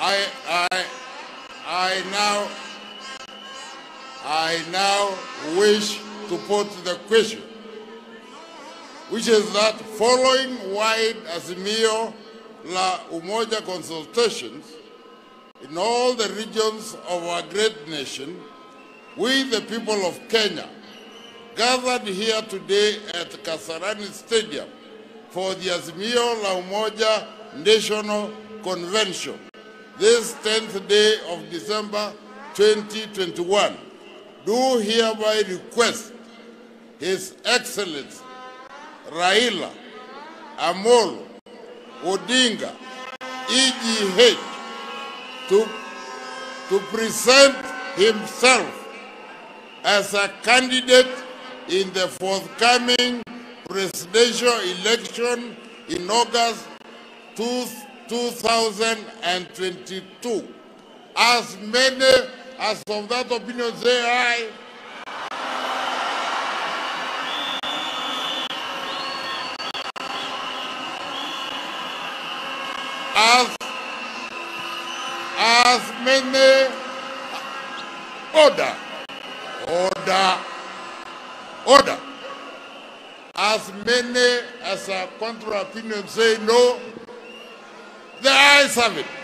I, I, I now, I now wish to put the question, which is that following wide Azimio la Umoja consultations in all the regions of our great nation, we, the people of Kenya, gathered here today at Kasarani Stadium for the Azimio la Umoja National Convention, this 10th day of December 2021, do hereby request His Excellency Raila Amolo Odinga, EGH, to, to present himself as a candidate in the forthcoming presidential election in August 2, 2022. As many as of that opinion say aye. As, as many order, order, order. As many as a contra opinion say no, have it.